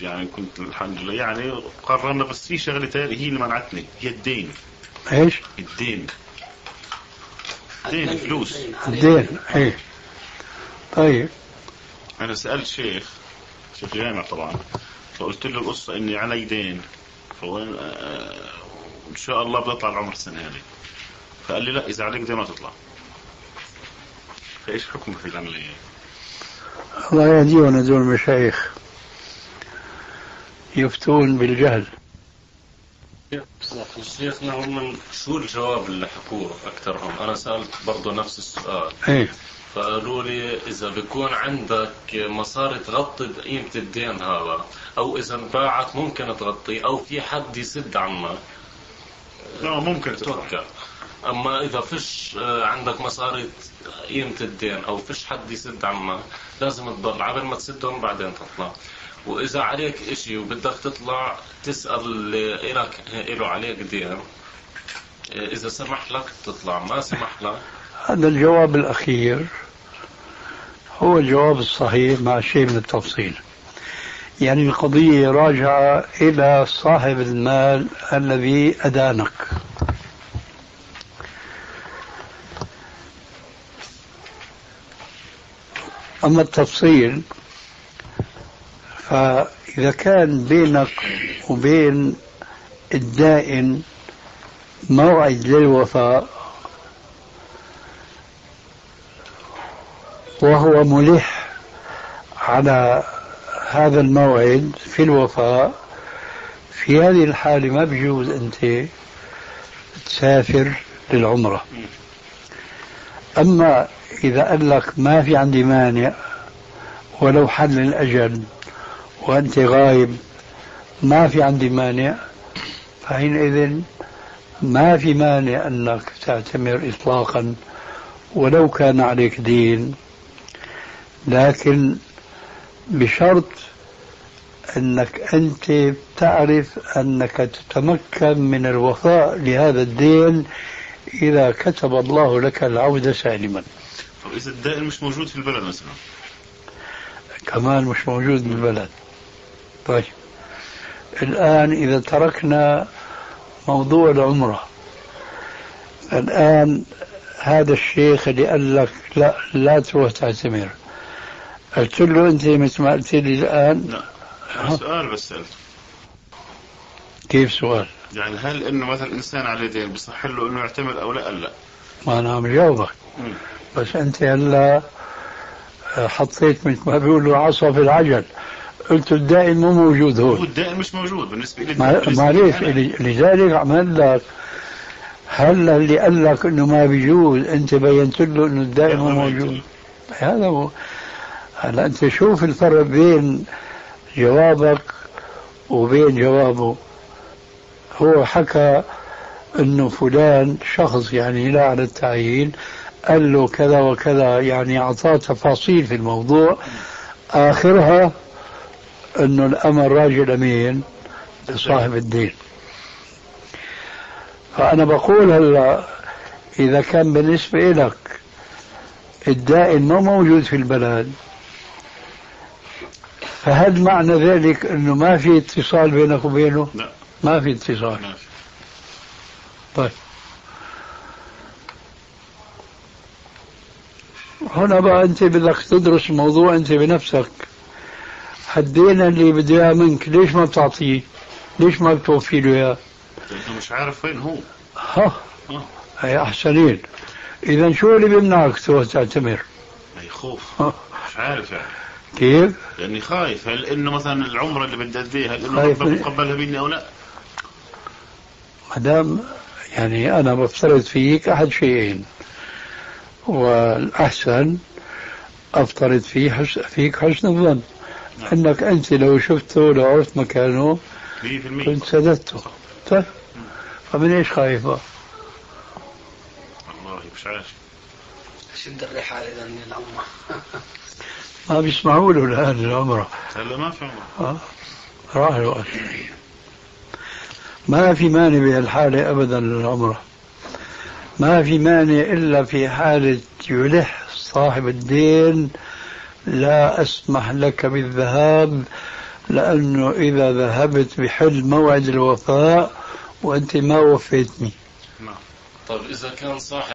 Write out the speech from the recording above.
يعني كنت الحمد لله. يعني قررنا بس في شغلة تانية هي اللي منعتني. هي الدين. إيش؟ الدين. الدين الفلوس الدين إيه. طيب. أنا سألت شيخ شيخ جامع طبعا فقلت له القصة إني علي دين. فوين آه، إن شاء الله بطلع العمر السنة هذه. فقال لي لا إذا عليك دين ما تطلع. فإيش حكمك في العملية؟ الله يهديهم هذول المشايخ يفتون بالجهل. شيخنا هم شو الجواب اللي حكوه أكثرهم. أنا سألت برضه نفس السؤال. إيه. فقالوا لي إذا بيكون عندك مصاري تغطي قيمة الدين هذا أو إذا انباعت ممكن تغطي أو في حد يسد عنك لا ممكن تطلع أما إذا فيش آه، عندك مصاري قيمة الدين أو فيش حد يسد عنك لازم تضل عبل ما تسدهم بعدين تطلع. وإذا عليك إشي وبدك تطلع تسأل اللي إلك إله عليك دين. آه، إذا سمح لك تطلع ما سمح لك. هذا الجواب الأخير هو الجواب الصحيح مع شيء من التفصيل. يعني القضية راجعة إلى صاحب المال الذي أدانك. أما التفصيل فإذا كان بينك وبين الدائن موعد للوفاء وهو ملح على هذا الموعد في الوفاء في هذه الحالة ما بيجوز أنت تسافر للعمرة. أما إذا قال لك ما في عندي مانع ولو حل الأجل وأنت غايب ما في عندي مانع فحينئذ ما في مانع أنك تعتمر إطلاقا ولو كان عليك دين. لكن بشرط أنك أنت تعرف أنك تتمكن من الوفاء لهذا الدين إذا كتب الله لك العودة سالما. إذا الدائن مش موجود في البلد مثلا؟ كمان مش موجود بالبلد طيب. الآن إذا تركنا موضوع العمرة الآن هذا الشيخ اللي قال لك لا لا تروح تعتمر. قلت له أنت مثل ما قلت لي الآن؟ لا سؤال بس سألته. كيف سؤال؟ يعني هل انه مثلا إنسان عليه دين بصح له إنه يعتمر أو لا؟ لا. ما أنا عم جاوبك. بس أنت هلا حطيت مثل ما بيقولوا عصا في العجل. قلت الدائن مو موجود هو هون الدائن مش موجود بالنسبة لي. ل- لذلك عمل لك هلا اللي قال لك إنه ما بيجوز أنت بينت له إنه الدائم مو موجود. هذا هو. هلا أنت شوف الفرق بين جوابك وبين جوابه. هو حكى إنه فلان شخص يعني لا على التعيين قال له كذا وكذا يعني أعطاه تفاصيل في الموضوع. آخرها إنه الأمر راجل امين لصاحب الدين. فأنا بقول هلا إذا كان بالنسبة لك الدائن مو موجود في البلد فهل معنى ذلك إنه ما في اتصال بينك وبينه؟ لا. ما في اتصال ما في طيب هنا بقى انت بدك تدرس الموضوع انت بنفسك هالدين اللي بده إياه منك ليش ما بتعطيه؟ ليش ما بتوفي له إياه؟ لأنه مش عارف وين هو ها آه. هي أحسنين إذا شو اللي بيمنعك تروح تعتمر؟ هي خوف ها. مش عارف يعني كيف؟ لأني خايف هل إنه مثلا العمره اللي بدي اديها هل إنه من- يتقبلها مني أو لا؟ ما دام يعني أنا بفترض فيك أحد شيئين والأحسن أفترض فيه حس فيك حسن الظن. إنك أنت لو شفته لو عرفت مكانه 100% كنت سددته. طيب. فمن إيش خايف بقى؟ والله مش عارف. شد الرحال إذا من العمره ما بيسمعوا له الآن العمره هلا ما في عمره آه. راح الوقت ما في مانع بهالحالة أبدا للعمرة. ما في مانع إلا في حالة يلح صاحب الدين لا أسمح لك بالذهاب لأنه إذا ذهبت بحل موعد الوفاء وأنت ما وفيتني. نعم. طيب إذا كان صاحب